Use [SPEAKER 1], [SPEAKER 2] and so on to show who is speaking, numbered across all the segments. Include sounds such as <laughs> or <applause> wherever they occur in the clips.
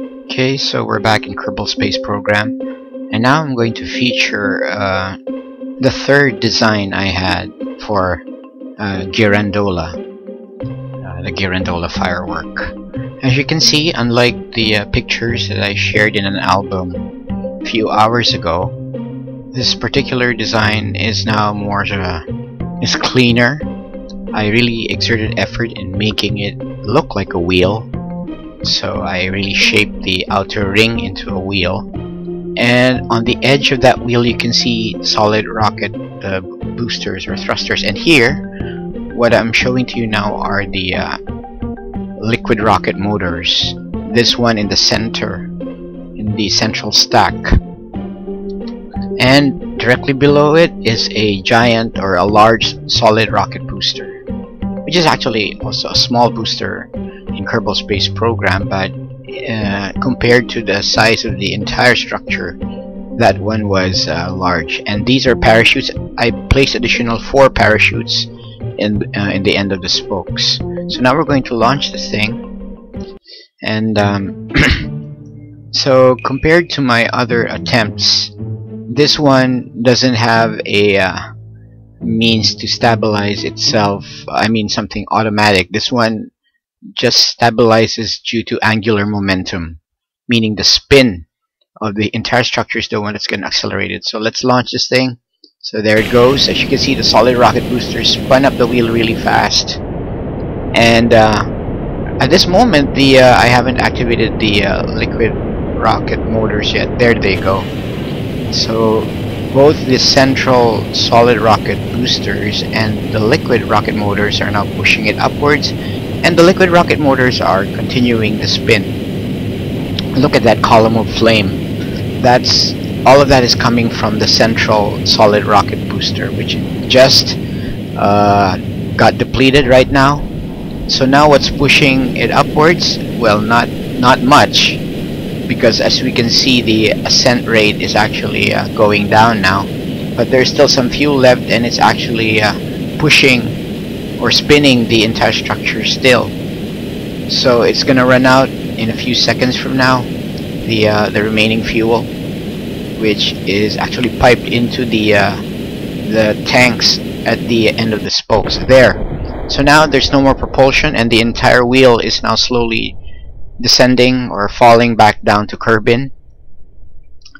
[SPEAKER 1] Okay, so we're back in Kerbal Space Program and now I'm going to feature uh, the third design I had for uh, Girandola, uh, the Girandola firework. As you can see, unlike the uh, pictures that I shared in an album a few hours ago, this particular design is now more uh, is cleaner. I really exerted effort in making it look like a wheel so I really shaped the outer ring into a wheel. And on the edge of that wheel you can see solid rocket uh, boosters or thrusters. And here what I'm showing to you now are the uh, liquid rocket motors. This one in the center in the central stack. And directly below it is a giant or a large solid rocket booster which is actually also a small booster in Kerbal Space Program but uh, compared to the size of the entire structure that one was uh, large. And these are parachutes. I placed additional four parachutes in uh, in the end of the spokes. So now we're going to launch this thing. And um, <clears throat> so compared to my other attempts this one doesn't have a uh, means to stabilize itself I mean something automatic this one just stabilizes due to angular momentum, meaning the spin of the entire structure is the one that's going to accelerate it. So let's launch this thing. So there it goes. As you can see, the solid rocket booster spun up the wheel really fast. And uh, at this moment, the uh, I haven't activated the uh, liquid rocket motors yet. There they go. So both the central solid rocket boosters and the liquid rocket motors are now pushing it upwards and the liquid rocket motors are continuing the spin. Look at that column of flame. That's all of that is coming from the central solid rocket booster which just uh, got depleted right now. So now what's pushing it upwards? Well not not much because as we can see the ascent rate is actually uh, going down now. But there's still some fuel left and it's actually uh, pushing or spinning the entire structure still. So it's gonna run out in a few seconds from now the uh, the remaining fuel which is actually piped into the uh, the tanks at the end of the spokes there. So now there's no more propulsion and the entire wheel is now slowly descending or falling back down to Kerbin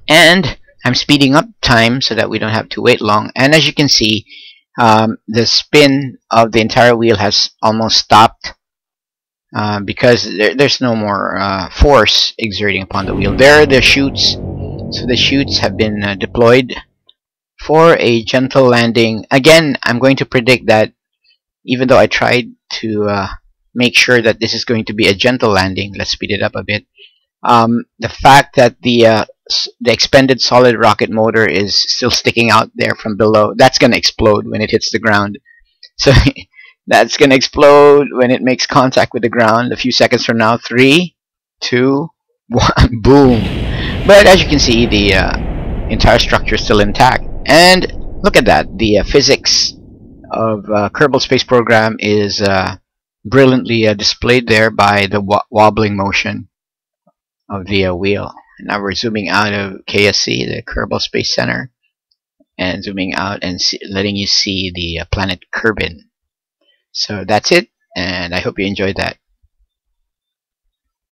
[SPEAKER 1] and I'm speeding up time so that we don't have to wait long and as you can see um, the spin of the entire wheel has almost stopped uh, because there, there's no more uh, force exerting upon the wheel. There are the chutes. So the chutes have been uh, deployed for a gentle landing. Again, I'm going to predict that even though I tried to uh, make sure that this is going to be a gentle landing, let's speed it up a bit. Um, the fact that the uh, the expended solid rocket motor is still sticking out there from below that's gonna explode when it hits the ground. <laughs> So that's gonna explode when it makes contact with the ground. A few seconds from now three two one <laughs> boom. But as you can see the uh, entire structure is still intact. And look at that. The uh, physics of uh, Kerbal Space Program is uh, brilliantly uh, displayed there by the wobbling motion of the uh, wheel now we're zooming out of KSC, the Kerbal Space Center, and zooming out and letting you see the uh, planet Kerbin. So that's it, and I hope you enjoyed that.